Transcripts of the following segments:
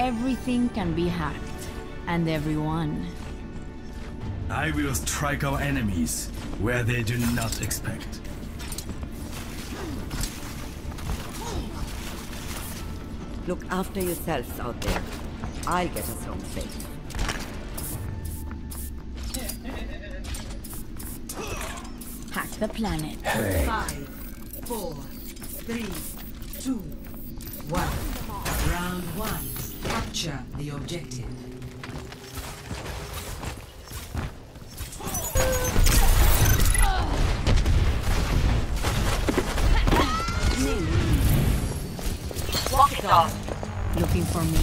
Everything can be hacked. And everyone. I will strike our enemies where they do not expect. Look after yourselves out there. I'll get us home safe. Hack the planet. Five, four, three, two, one. Round one. Capture the objective. Walk it off. Looking for me?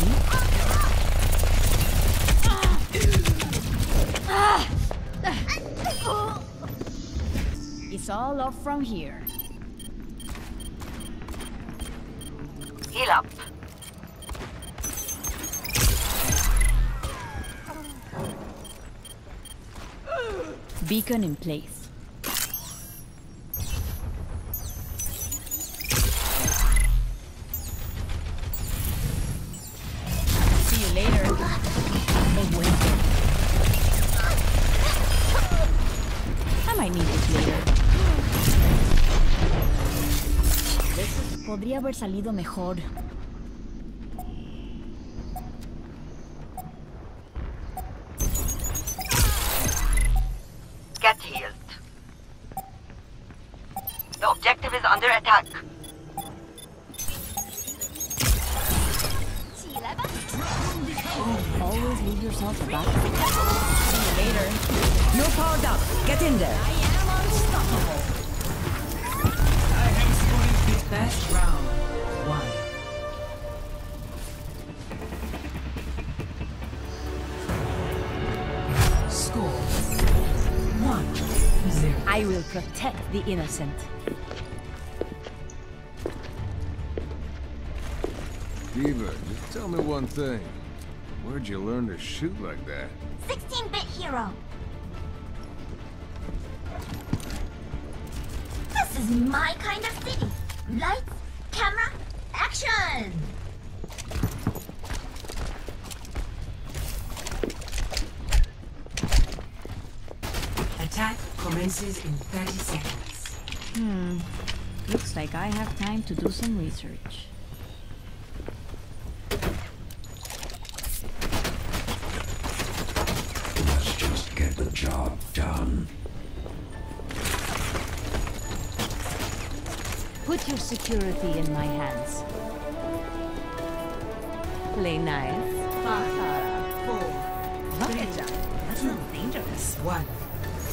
It's all up from here. Heal up. Beacon in place. I might need later. Podría haber salido mejor. Get healed. The objective is under attack. Always leave yourself a backup. See you later. You're powered up. Get in there. I am unstoppable. I have scored the best round. Zero. I will protect the innocent. D.Va, just tell me one thing. Where'd you learn to shoot like that? 16-bit hero. This is my kind of city. Lights, camera, action! Commences in 30 seconds. Hmm. Looks like I have time to do some research. Let's just get the job done. Put your security in my hands. Play nice. Five, four, Rocket jump. That's not dangerous. one.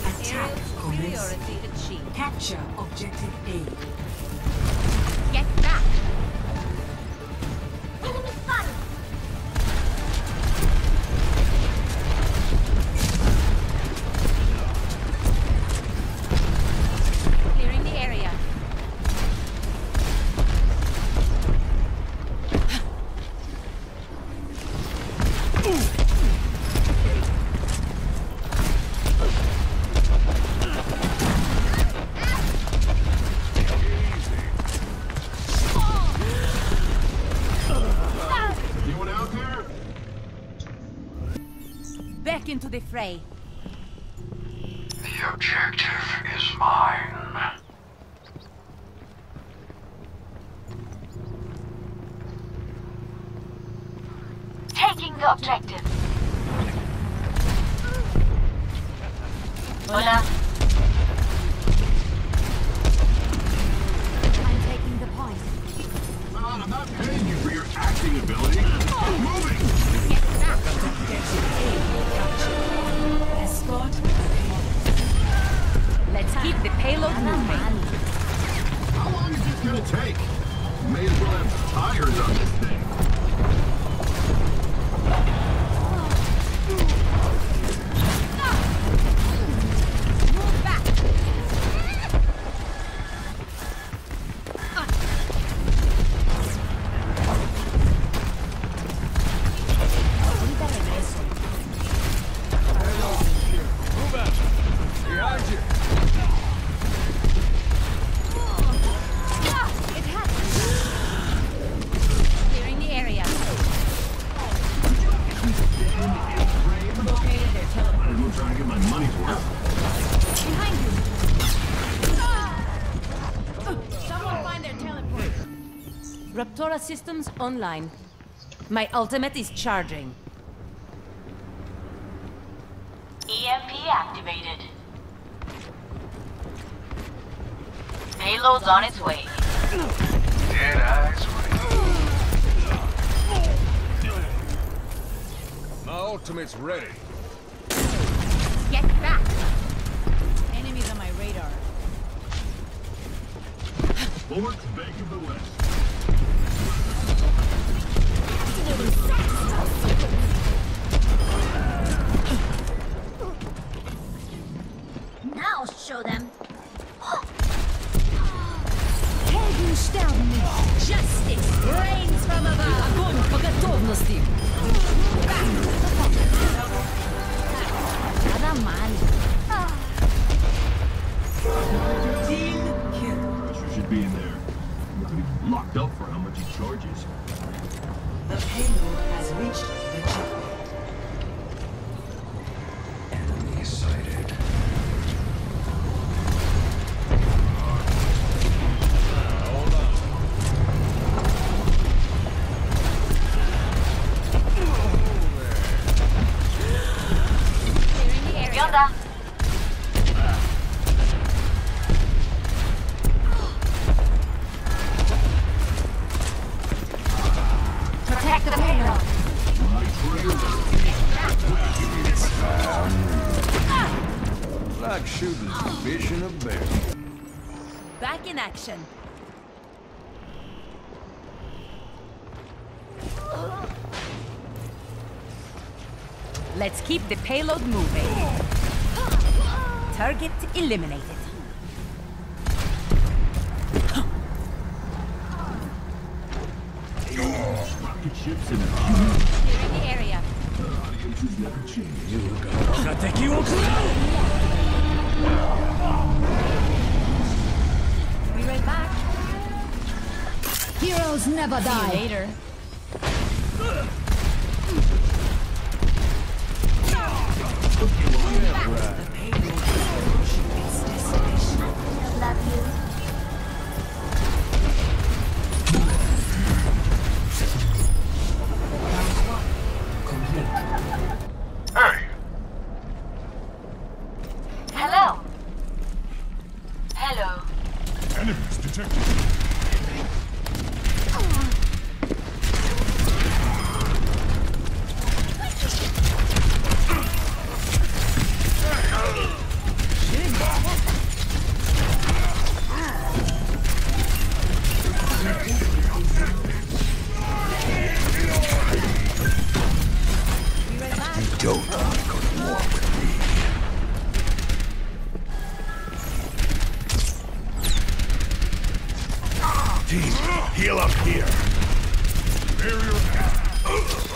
Attack commences. Capture objective A. into the fray. The objective is mine. Taking the objective. Hola. I'm taking the point. Man, I'm not paying you for your acting ability. Moving! Escort. Payload moving. How long is this gonna take? May as well have tires on this trying to get my money's worth. Behind you! Someone find their teleport. Raptora systems online. My ultimate is charging. EMP activated. Payload's on its way. Dead eyes My ultimate's ready. Get back! Enemies on my radar. Fort Bank of the West. Now show them. Helden sterben nicht. Justice reigns from above. Огонь по готовности. Like shooting fish in a barrel. Back in action. Let's keep the payload moving. Target eliminated. Rocket ships in a Clearing the area. Heroes never die. Later. Team, heal up here. Barrier ¿Qué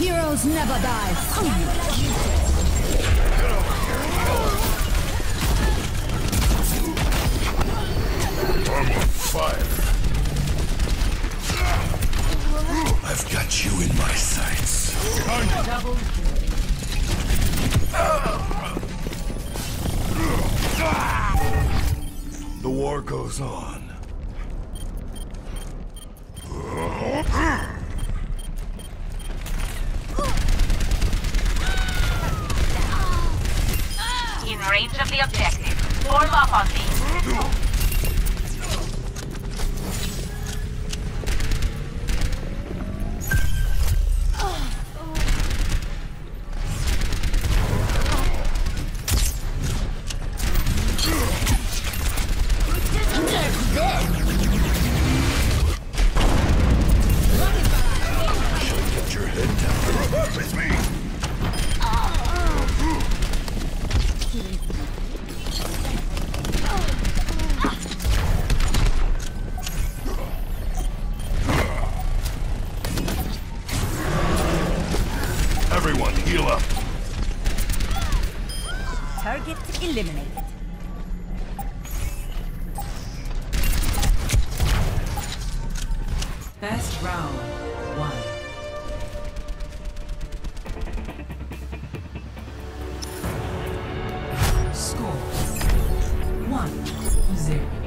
Heroes never die. I'm on fire. I've got you in my sights. The war goes on. eliminated. Best round one. Score one zero.